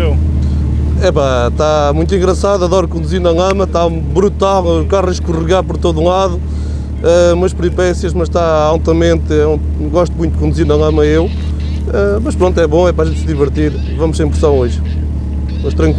correu? É pá, está muito engraçado, adoro conduzir na lama, está brutal, o carro a escorregar por todo um lado, uh, umas peripécias, mas está altamente, é um, gosto muito de conduzir na lama eu, uh, mas pronto, é bom, é para a gente se divertir, vamos sem pressão hoje, mas tranquilo.